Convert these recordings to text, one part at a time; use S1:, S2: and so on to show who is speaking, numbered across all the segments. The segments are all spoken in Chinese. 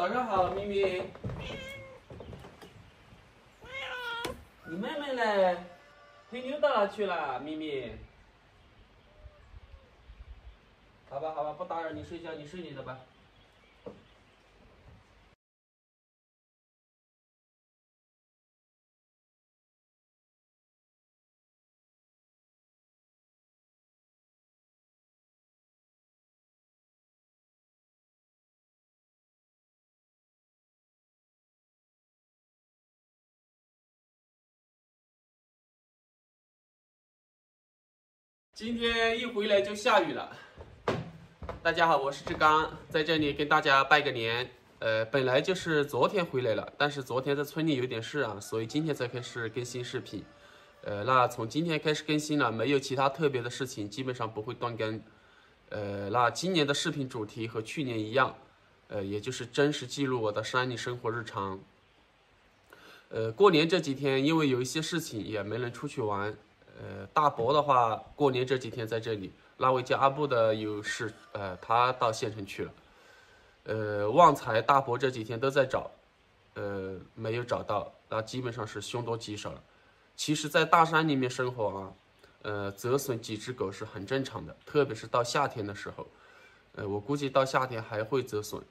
S1: 早上好，咪咪。你妹妹嘞？黑妞到哪去了，咪咪？好吧，好吧，不打扰你睡觉，你睡你的吧。今天一回来就下雨了。大家好，我是志刚，在这里跟大家拜个年。呃，本来就是昨天回来了，但是昨天在村里有点事啊，所以今天才开始更新视频。呃，那从今天开始更新了，没有其他特别的事情，基本上不会断更。呃，那今年的视频主题和去年一样，呃，也就是真实记录我的山里生活日常。呃，过年这几天因为有一些事情，也没能出去玩。呃，大伯的话，过年这几天在这里。那位叫阿布的有事，呃，他到县城去了。呃，旺财大伯这几天都在找，呃，没有找到，那基本上是凶多吉少了。其实，在大山里面生活啊，呃，折损几只狗是很正常的，特别是到夏天的时候。呃，我估计到夏天还会折损，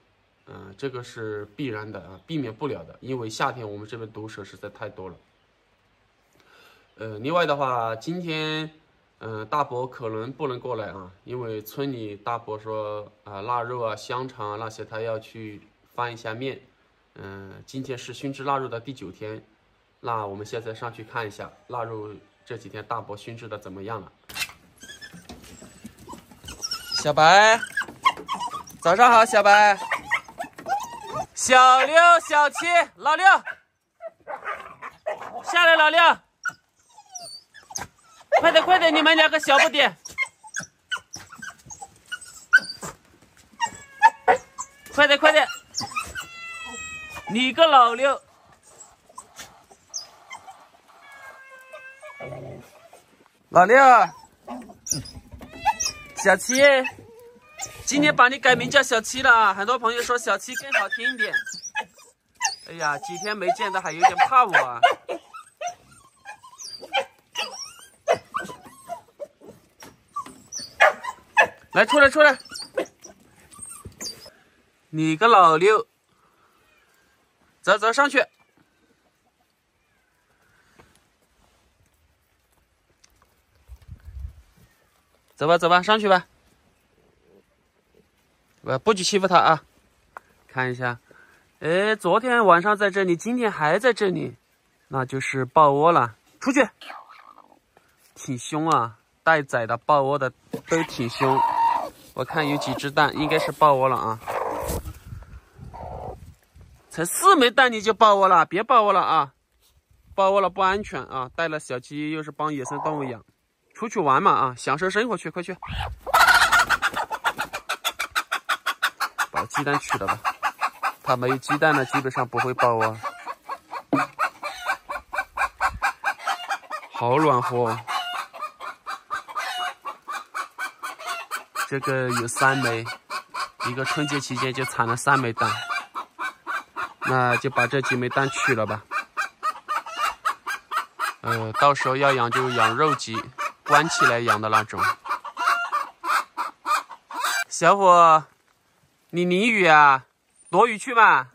S1: 嗯，这个是必然的啊，避免不了的，因为夏天我们这边毒蛇实在太多了。呃，另外的话，今天，嗯，大伯可能不能过来啊，因为村里大伯说啊，腊肉啊、香肠啊那些，他要去翻一下面。嗯，今天是熏制腊肉的第九天，那我们现在上去看一下腊肉这几天大伯熏制的怎么样了。小白，早上好，小白。小六、小七、老六，下来，老六。快点，快点！你们两个小不点，快点，快点！你个老六，老六，小七，今天把你改名叫小七了啊！很多朋友说小七更好听一点。哎呀，几天没见的，还有点怕我啊。来，出来，出来！你个老六，走走上去，走吧，走吧，上去吧。不，不许欺负他啊！看一下，哎，昨天晚上在这里，今天还在这里，那就是抱窝了。出去，挺凶啊！待宰的、抱窝的都挺凶。我看有几只蛋，应该是抱窝了啊！才四枚蛋你就抱窝了，别抱窝了啊！抱窝了不安全啊！带了小鸡又是帮野生动物养，出去玩嘛啊！享受生活去，快去！把鸡蛋取了吧，它没鸡蛋呢，基本上不会抱窝。好暖和。这个有三枚，一个春节期间就产了三枚蛋，那就把这几枚蛋取了吧。呃，到时候要养就养肉鸡，关起来养的那种。小伙，你淋雨啊？躲雨去嘛。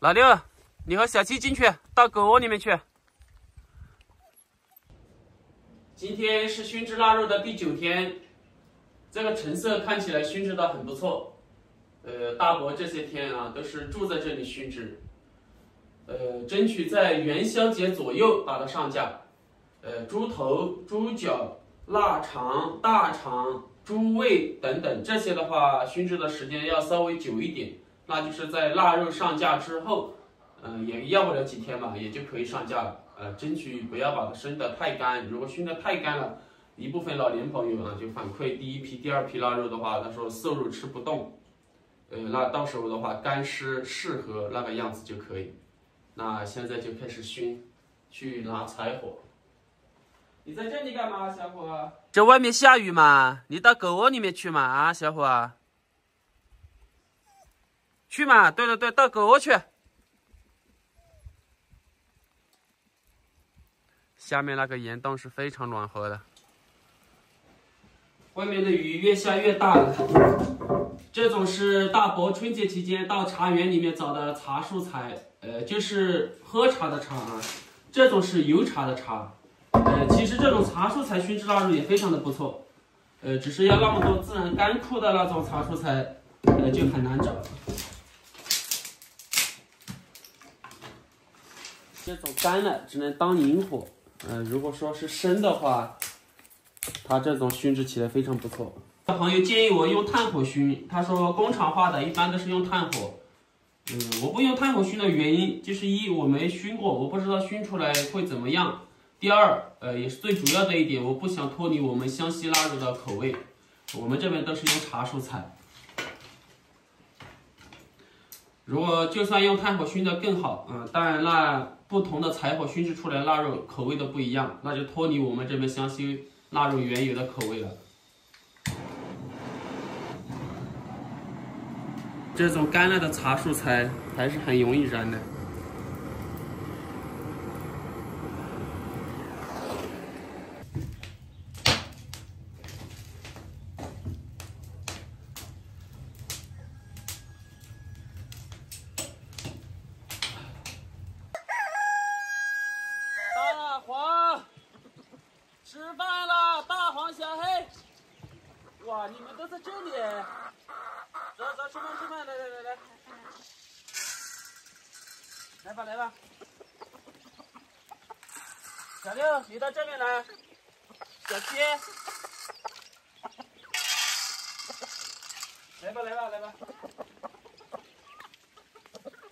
S1: 老六，你和小七进去，到狗窝里面去。今天是熏制腊肉的第九天，这个成色看起来熏制的很不错。呃，大伯这些天啊都是住在这里熏制，呃，争取在元宵节左右把它上架。呃，猪头、猪脚、腊肠、大肠、猪胃等等这些的话，熏制的时间要稍微久一点，那就是在腊肉上架之后，嗯，也要不了几天吧，也就可以上架了。呃，争取不要把它熏得太干。如果熏得太干了，一部分老年朋友啊就反馈第一批、第二批腊肉的话，他说瘦肉吃不动。呃，那到时候的话，干湿适合那个样子就可以。那现在就开始熏，去拿柴火。你在这里干嘛，小伙？这外面下雨嘛，你到狗窝里面去嘛，啊，小伙。去嘛，对对对，到狗窝去。下面那个岩洞是非常暖和的。外面的雨越下越大了。这种是大伯春节期间到茶园里面找的茶树材，呃，就是喝茶的茶啊。这种是油茶的茶，呃，其实这种茶树材熏制腊肉也非常的不错，呃，只是要那么多自然干枯的那种茶树材，呃，就很难找。这种干了只能当引火，呃，如果说是生的话，它这种熏制起来非常不错。朋友建议我用炭火熏，他说工厂化的一般都是用炭火。嗯，我不用炭火熏的原因就是一我没熏过，我不知道熏出来会怎么样。第二，呃，也是最主要的一点，我不想脱离我们湘西腊肉的口味。我们这边都是用茶树采。如果就算用炭火熏的更好，嗯，当然那不同的柴火熏制出来腊肉口味都不一样，那就脱离我们这边湘西腊肉原有的口味了。这种干了的茶树材还是很容易燃的。大黄，吃饭了，大黄小黑。哇，你们都走走，吃饭吃饭，来来来来，来吧来吧，小六你到这边来，小七，来吧来吧来吧。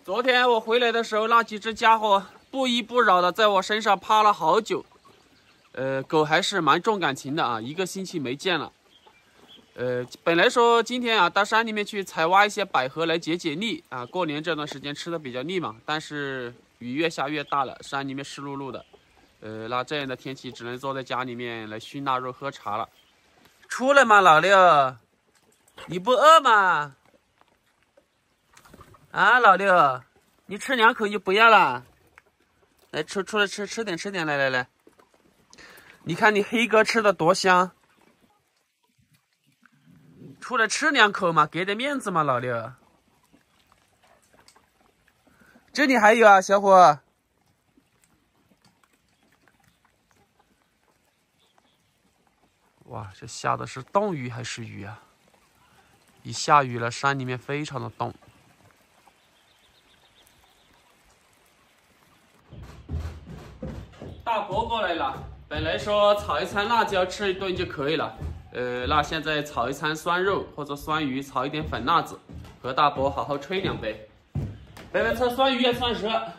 S1: 昨天我回来的时候，那几只家伙不依不饶的在我身上趴了好久，呃，狗还是蛮重感情的啊，一个星期没见了。呃，本来说今天啊到山里面去采挖一些百合来解解腻啊，过年这段时间吃的比较腻嘛。但是雨越下越大了，山里面湿漉漉的，呃，那这样的天气只能坐在家里面来熏腊肉喝茶了。出来嘛，老六，你不饿吗？啊，老六，你吃两口就不要了？来，出出来吃吃点吃点，来来来，你看你黑哥吃的多香。出来吃两口嘛，给点面子嘛，老六。这里还有啊，小伙。哇，这下的是冻雨还是雨啊？一下雨了，山里面非常的冻。大伯过来了，本来说炒一餐辣椒吃一顿就可以了。呃，那现在炒一餐酸肉或者酸鱼，炒一点粉辣子，和大伯好好吹两杯。白白吃酸鱼还是酸蛇？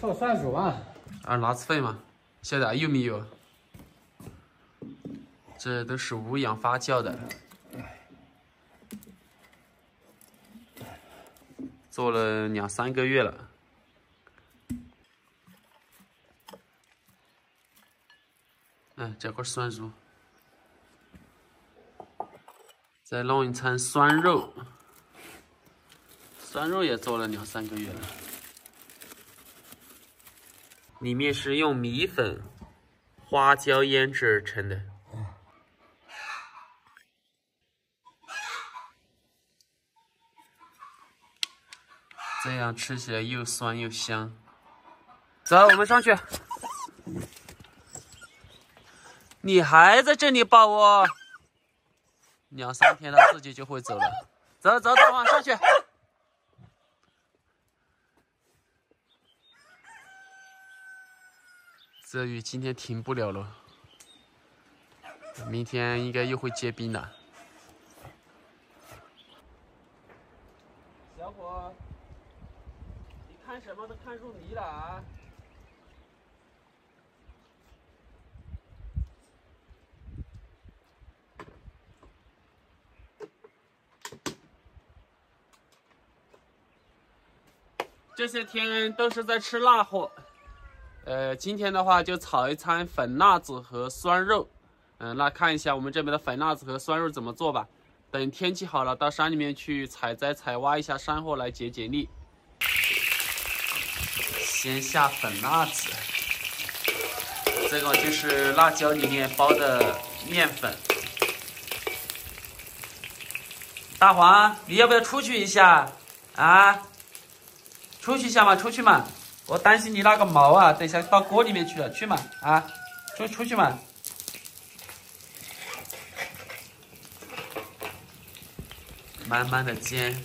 S2: 吃酸肉啊。
S1: 啊，辣子粉嘛。现在有没有？这都是无氧发酵的，做了两三个月了。嗯，这块酸肉。再弄一餐酸肉，酸肉也做了两三个月了，里面是用米粉、花椒腌制而成的，这样吃起来又酸又香。走，我们上去。你还在这里抱我？两三天，了自己就会走了。走走走，往上去。这雨今天停不了了，明天应该又会结冰了。小伙，你看什么都看入迷了啊！这些天都是在吃辣货，呃，今天的话就炒一餐粉辣子和酸肉，嗯，那看一下我们这边的粉辣子和酸肉怎么做吧。等天气好了，到山里面去采摘、采挖一下山货来解解腻。先下粉辣子，这个就是辣椒里面包的面粉。大黄，你要不要出去一下啊？出去一下嘛，出去嘛！我担心你那个毛啊，等一下到锅里面去了，去嘛啊！出出去嘛！慢慢的煎。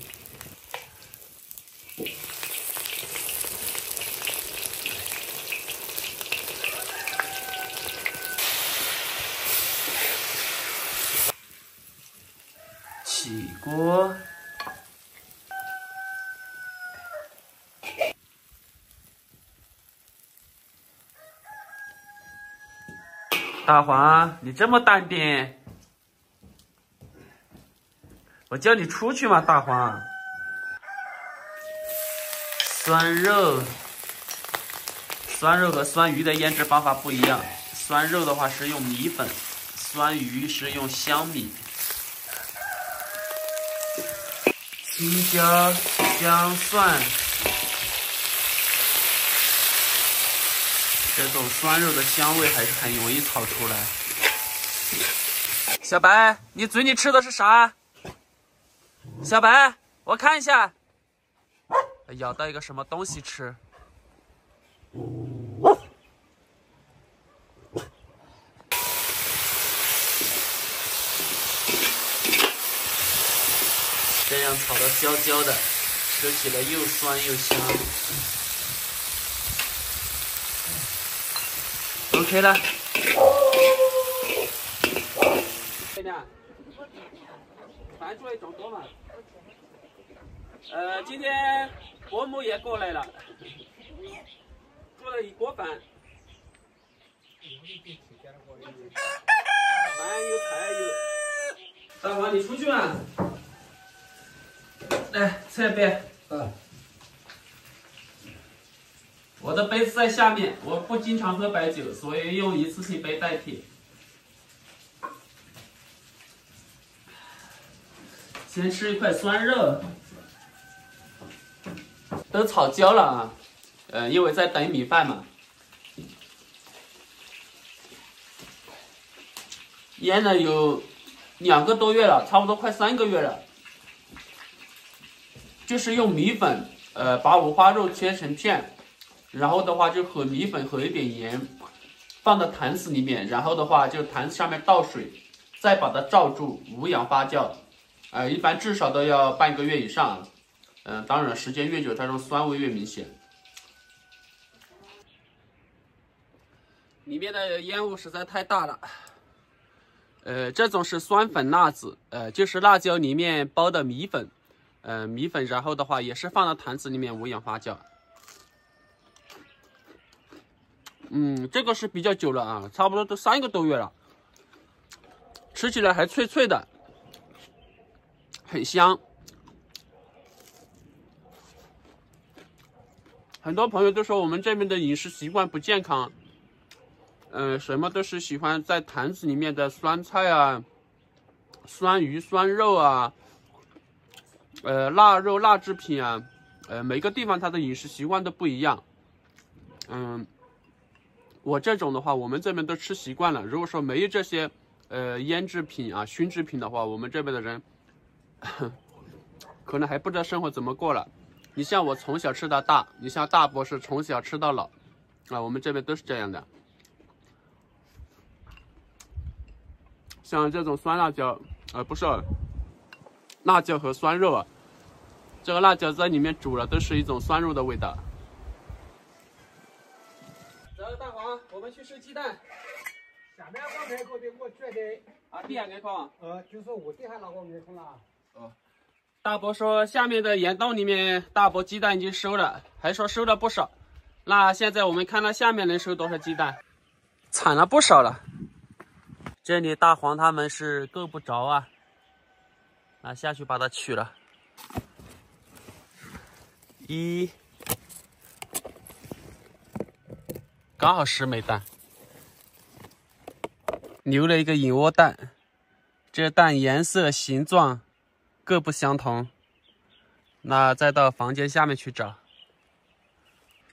S1: 起锅。大黄，你这么淡定，我叫你出去嘛，大黄。酸肉，酸肉和酸鱼的腌制方法不一样，酸肉的话是用米粉，酸鱼是用香米。青椒、姜、蒜，这种酸肉的香味还是很容易炒出来。小白，你嘴里吃的是啥？小白，我看一下，咬到一个什么东西吃？这样炒的焦焦的，吃起来又酸又香。OK 了。姑娘，翻出来种多嘛？呃，今天伯母也过来了，做了一锅饭，饭有菜有。大黄，你出去嘛？来，这杯。
S2: 嗯。
S1: 我的杯子在下面，我不经常喝白酒，所以用一次性杯代替。先吃一块酸肉，都炒焦了啊，呃，因为在等米饭嘛。腌了有两个多月了，差不多快三个月了。就是用米粉，呃，把五花肉切成片，然后的话就和米粉和一点盐，放到坛子里面，然后的话就坛子上面倒水，再把它罩住，无氧发酵，呃，一般至少都要半个月以上，嗯、当然时间越久，它这种酸味越明显。里面的烟雾实在太大了，呃，这种是酸粉辣子，呃，就是辣椒里面包的米粉。呃，米粉，然后的话也是放到坛子里面无氧发酵。嗯，这个是比较久了啊，差不多都三个多月了，吃起来还脆脆的，很香。很多朋友都说我们这边的饮食习惯不健康，嗯，什么都是喜欢在坛子里面的酸菜啊、酸鱼、酸肉啊。呃，腊肉、腊制品啊，呃，每个地方它的饮食习惯都不一样。嗯，我这种的话，我们这边都吃习惯了。如果说没有这些呃腌制品啊、熏制品的话，我们这边的人 可能还不知道生活怎么过了。你像我从小吃到大，你像大博士从小吃到老，啊，我们这边都是这样的。像这种酸辣椒，呃，不是。辣椒和酸肉啊，这个辣椒在里面煮了，都是一种酸肉的味道。收鸡蛋。
S2: 下面我那个的，我觉得
S1: 啊，底下那个，
S2: 呃，就是我底下那个面孔了。
S1: 哦。大伯说下面的岩洞里面，大伯鸡蛋已经收了，还说收了不少。那现在我们看到下面能收多少鸡蛋？产了不少了。这里大黄他们是够不着啊。那下去把它取了，一，刚好十枚蛋，留了一个引窝蛋，这蛋颜色、形状各不相同。那再到房间下面去找。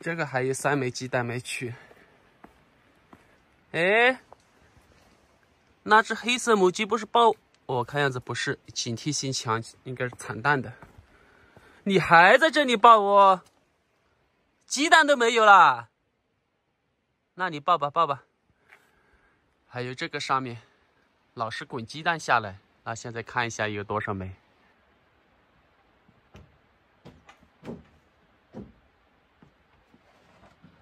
S1: 这个还有三枚鸡蛋没取。哎，那只黑色母鸡不是抱？我看样子不是，警惕性强，应该是产蛋的。你还在这里抱我？鸡蛋都没有了。那你抱吧，抱吧。还有这个上面，老是滚鸡蛋下来。那现在看一下有多少枚。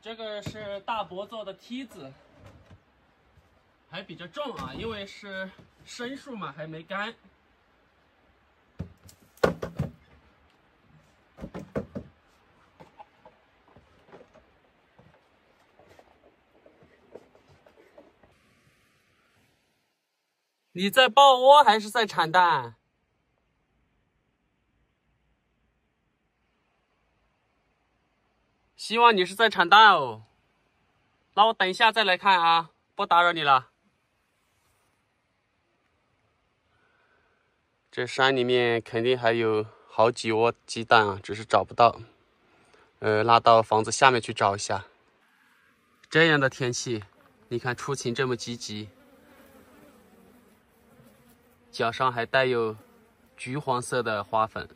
S1: 这个是大伯做的梯子，还比较重啊，因为是生树嘛，还没干。你在抱窝还是在产蛋？希望你是在产蛋哦。那我等一下再来看啊，不打扰你了。这山里面肯定还有好几窝鸡蛋啊，只是找不到。呃，拉到房子下面去找一下。这样的天气，你看出勤这么积极。脚上还带有橘黄色的花粉，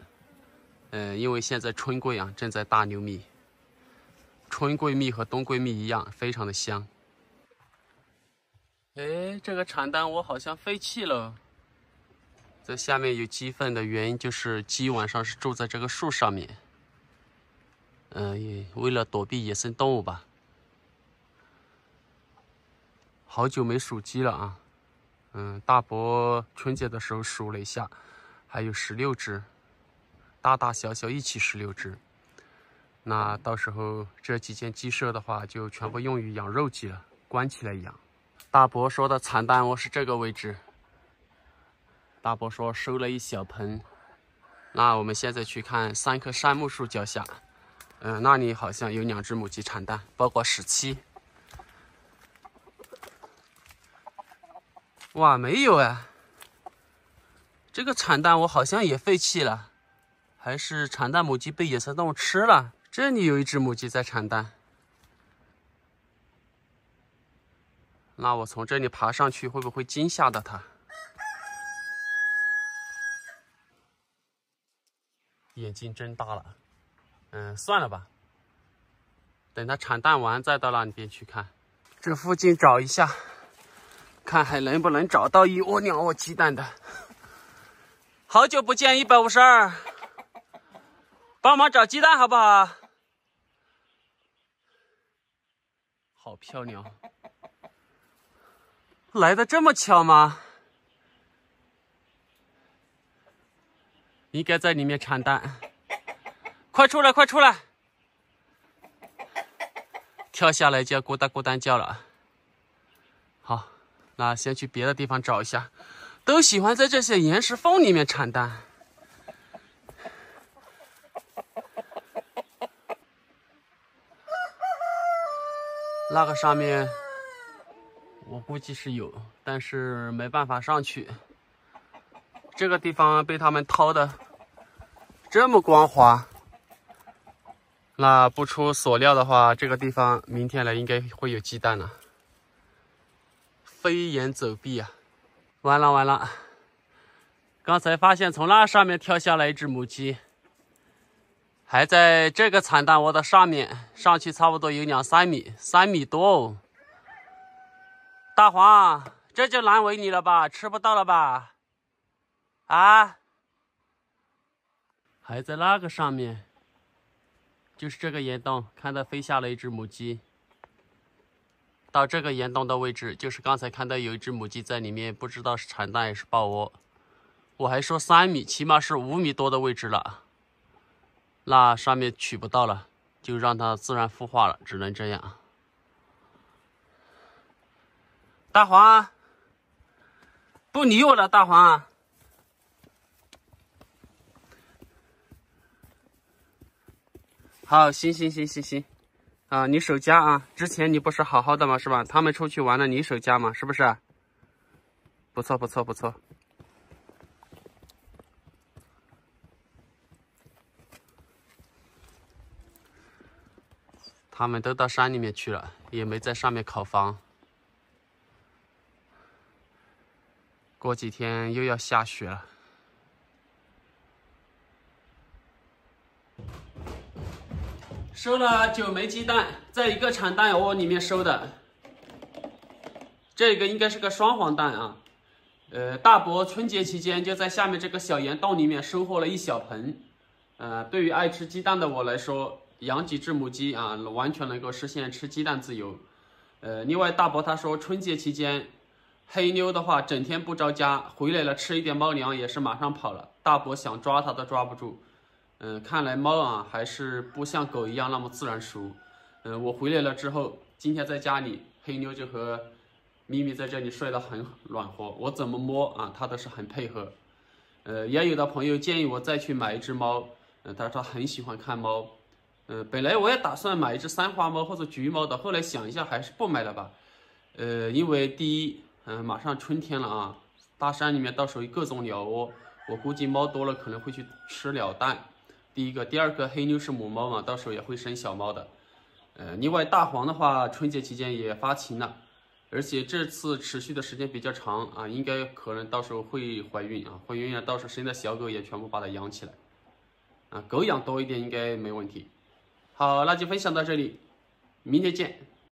S1: 嗯，因为现在春桂啊正在大流蜜，春桂蜜和冬桂蜜一样，非常的香。哎，这个产蛋我好像废弃了。这下面有鸡粪的原因就是鸡晚上是住在这个树上面，嗯，为了躲避野生动物吧。好久没数鸡了啊。嗯，大伯春节的时候数了一下，还有十六只，大大小小一起十六只。那到时候这几间鸡舍的话，就全部用于养肉鸡了，关起来养。大伯说的产蛋窝是这个位置。大伯说收了一小盆。那我们现在去看三棵杉木树脚下，嗯，那里好像有两只母鸡产蛋，包括十七。哇，没有哎！这个产蛋我好像也废弃了，还是产蛋母鸡被野生动物吃了？这里有一只母鸡在产蛋，那我从这里爬上去会不会惊吓到它？眼睛睁大了，嗯，算了吧，等它产蛋完再到那里边去看。这附近找一下。看还能不能找到一窝两窝鸡蛋的？好久不见，一百五十二，帮忙找鸡蛋好不好？好漂亮，来的这么巧吗？应该在里面产蛋，快出来，快出来！跳下来就要咕哒咕哒叫了。好。那先去别的地方找一下，都喜欢在这些岩石缝里面产蛋。那个上面，我估计是有，但是没办法上去。这个地方被他们掏的这么光滑，那不出所料的话，这个地方明天来应该会有鸡蛋了。飞檐走壁啊！完了完了！刚才发现从那上面跳下来一只母鸡，还在这个产蛋窝的上面，上去差不多有两三米，三米多哦。大黄，这就难为你了吧？吃不到了吧？啊？还在那个上面，就是这个岩洞，看到飞下了一只母鸡。到这个岩洞的位置，就是刚才看到有一只母鸡在里面，不知道是产蛋还是抱窝。我还说三米，起码是五米多的位置了。那上面取不到了，就让它自然孵化了，只能这样。大黄，不理我了，大黄。好，行行行行行。啊你守家啊之前你不是好好的吗？是吧？他们出去玩了你守家吗？是不是？不错不错不错。他们都到山里面去了也没在上面烤房。过几天又要下雪了。收了九枚鸡蛋，在一个产蛋窝里面收的。这个应该是个双黄蛋啊。呃，大伯春节期间就在下面这个小岩洞里面收获了一小盆。呃，对于爱吃鸡蛋的我来说，养几只母鸡啊，完全能够实现吃鸡蛋自由。呃，另外大伯他说春节期间，黑妞的话整天不着家，回来了吃一点猫粮也是马上跑了。大伯想抓它都抓不住。嗯，看来猫啊还是不像狗一样那么自然熟。嗯，我回来了之后，今天在家里，黑妞就和咪咪在这里睡得很暖和，我怎么摸啊，它都是很配合。呃，也有的朋友建议我再去买一只猫，嗯，他说他很喜欢看猫。嗯，本来我也打算买一只三花猫或者橘猫的，后来想一下还是不买了吧。呃，因为第一，嗯，马上春天了啊，大山里面到时候各种鸟窝，我估计猫多了可能会去吃鸟蛋。第一个，第二个，黑妞是母猫嘛，到时候也会生小猫的。呃，另外大黄的话，春节期间也发情了，而且这次持续的时间比较长啊，应该可能到时候会怀孕啊，怀孕了，到时候生的小狗也全部把它养起来。啊，狗养多一点应该没问题。好，那就分享到这里，明天见。